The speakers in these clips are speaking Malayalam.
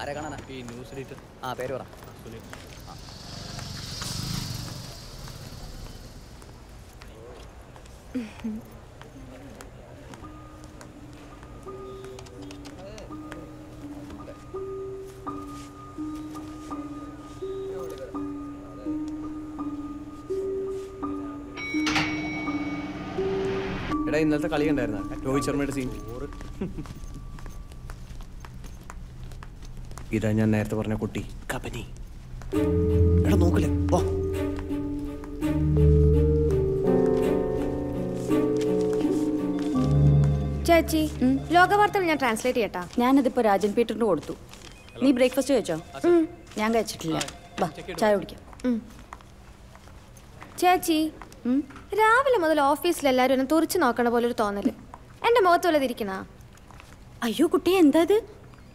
ആരെ കാണാനാ ഈ ന്യൂസ് എഡിറ്റർ ആ പേര് പറ. സുനിൽ. എടാ ഇന്നലത്തെ കളി ഉണ്ടായിരുന്ന രോഹിത് ശർമ്മയുടെ സീൻ ഇതാ ഞാൻ നേരത്തെ പറഞ്ഞ കുട്ടി. കബനി എടാ നോക്കില്ലേ? ഓ ചേച്ചി ലോകവാർത്തകൾ ഞാൻ ട്രാൻസ്ലേറ്റ് ചെയ്യട്ടാ. ഞാനതിപ്പോ രാജൻ പീറ്ററിന് കൊടുത്തു. നീ ബ്രേക്ക്ഫാസ്റ്റ് കഴിച്ചോ? ഞാൻ കഴിച്ചിട്ടില്ല. വാ ചായ കുടിക്കാം. ചേച്ചി രാവിലെ മുതൽ ഓഫീസിൽ എല്ലാവരും എന്നെ തുറിച്ചു നോക്കണ പോലെ ഒരു തോന്നൽ. എന്റെ മുഖത്ത് അയ്യോ കുട്ടി എന്താ ഇത്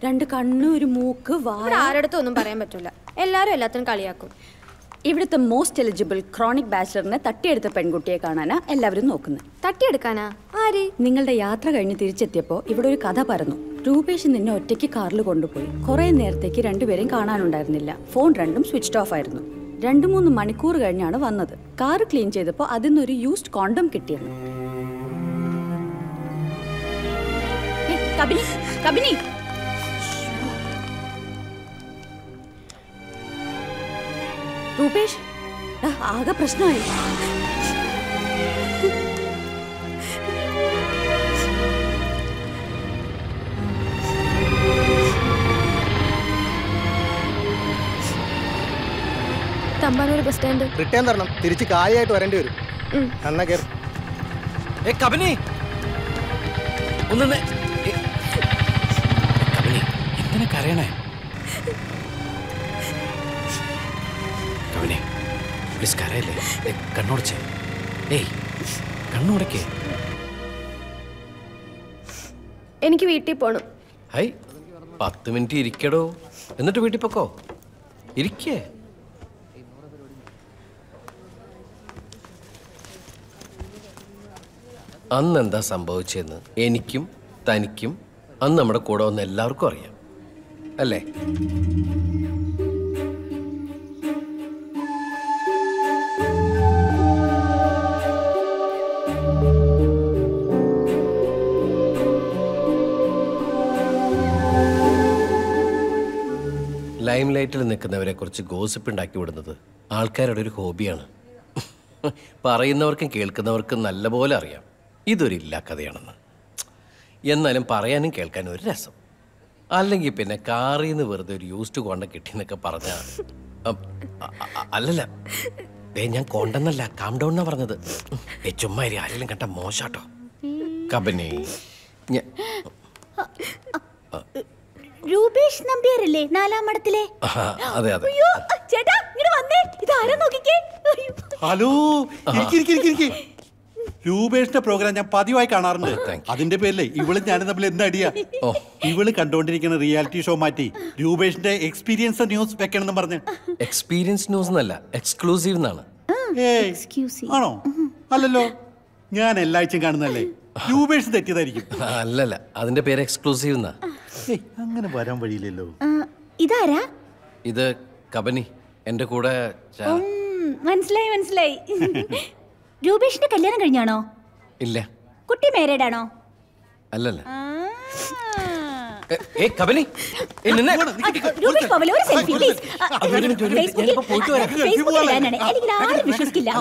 രണ്ട് കണ്ണ് ഒരു മൂക്ക് ആരടുത്തും ഒന്നും പറയാൻ പറ്റില്ല എല്ലാവരും എല്ലാത്തിനും കളിയാക്കും. ഇവിടുത്തെ മോസ്റ്റ് എലിജിബിൾ ക്രോണിക് ബാച്ചിലറിനെ തട്ടിയെടുത്ത പെൺകുട്ടിയെ കാണാനാ എല്ലാവരും നോക്കുന്നത് തട്ടിയെടുക്കാനാ? ആര്? നിങ്ങളുടെ യാത്ര കഴിഞ്ഞ് തിരിച്ചെത്തിയപ്പോൾ ഇവിടെ ഒരു കഥ പറഞ്ഞു രൂപേഷ് നിന്നെ ഒറ്റയ്ക്ക് കാറിൽ കൊണ്ടുപോയി. കുറെ നേരത്തേക്ക് രണ്ടുപേരെയും കാണാനുണ്ടായിരുന്നില്ല. ഫോൺ രണ്ടും സ്വിച്ച് ഓഫ് ആയിരുന്നു. രണ്ടു മൂന്ന് മണിക്കൂർ കഴിഞ്ഞാണ് വന്നത്. കാർ ക്ലീൻ ചെയ്തപ്പോൾ അതിൽ നിന്നൊരു യൂസ്ഡ് കോണ്ടം കിട്ടിയിരുന്നു കബിനി കബിനി. രൂപേഷ് ആ, ആകെ പ്രശ്നമായി. Thampanoor bus stand. റിട്ടേൺ തരണം. തിരിച്ച് കാലിയായിട്ട് വരേണ്ടി വരും. എന്നാ കയറി ഏ കബനി ഒന്ന് കബനി എന്തിനാ കരയണേ? പ്ലീസ് കരയല്ലേ കണ്ണുടച്ചേ ഏയ് കണ്ണുടക്കേ എനിക്ക് വീട്ടിൽ പോണം. ഹൈ പത്ത് മിനിറ്റ് ഇരിക്കടോ. എന്നിട്ട് വീട്ടിൽ പൊക്കോ. ഇരിക്കേ. അന്ന് എന്താ സംഭവിച്ചതെന്ന് എനിക്കും തനിക്കും അന്ന് നമ്മുടെ കൂടെ വന്ന എല്ലാവർക്കും അറിയാം. അല്ലേ? ലൈം ലൈറ്റിൽ നിൽക്കുന്നവരെ കുറിച്ച് ഗോസിപ്പ് ഉണ്ടാക്കി വിടുന്നത് ആൾക്കാരുടെ ഒരു ഹോബിയാണ്. പറയുന്നവർക്കും കേൾക്കുന്നവർക്കും നല്ലപോലെ അറിയാം. ഇതൊരു ഇല്ലാ കഥയാണെന്ന്. എന്നാലും പറയാനും കേൾക്കാനും ഒരു രസം. അല്ലെങ്കിൽ പിന്നെ കാറിൽ നിന്ന് വെറുതെ ഒരു യൂസ്ഡ് കോണ്ട കിട്ടിയെന്നൊക്കെ പറഞ്ഞ അല്ലല്ല. ഏ ഞാൻ കോണ്ടെന്നല്ല കാം ഡൗൺ എന്നാ പറഞ്ഞത്. ഏ ചുമ്മാ ആരെങ്കിലും കണ്ട മോശാട്ടോ. കബനി. രൂപേഷ് നമ്പ്യാരല്ലേ നാലാം മഠത്തിലെ? അതെ അതെ. അയ്യോ ചേട്ടാ ഇങ്ങനെ വന്നേ. ഇതാരാ നോക്കിക്കേ? അയ്യോ. ഹലോ. രൂപേഷിന്റെ പ്രോഗ്രാം ഞാൻ പതിവായി കാണാറുണ്ട്. അതിന്റെ പേരിലേ ഇവൾ ഞാൻ തമ്മിൽ എന്തടിയാ ഇവൾ കണ്ടോണ്ടിരിക്കുന്ന റിയാലിറ്റി ഷോ മാറ്റി രൂപേഷിന്റെ എക്സ്പീരിയൻസ് ന്യൂസ് വെക്കണമെന്ന് പറഞ്ഞ്. എക്സ്പീരിയൻസ് ന്യൂസ് എന്നല്ല എക്സ്ക്ലൂസീവ് എന്നാണ്. ആണോ? അല്ലല്ലോ ഞാൻ എല്ലാഴ്ചയും കാണുന്നല്ലേ രൂപേഷ് തെറ്റിയതായിരിക്കും. അല്ലല്ല അതിന്റെ പേര് എക്സ്ക്ലൂസീവ് എന്നാ. അങ്ങനെ വരാൻ വഴിയില്ലല്ലോ. ഇതാരാ? ഇത് കബനി എന്റെ കൂടെ മനസ്സിലായി മനസ്സിലായി. രൂപേഷിന്റെ കല്യാണം കഴിഞ്ഞാണോ? ഇല്ല. കുട്ടി മാരീഡ് ആണോ? അല്ലല്ല. വിശ്വസിക്കില്ല.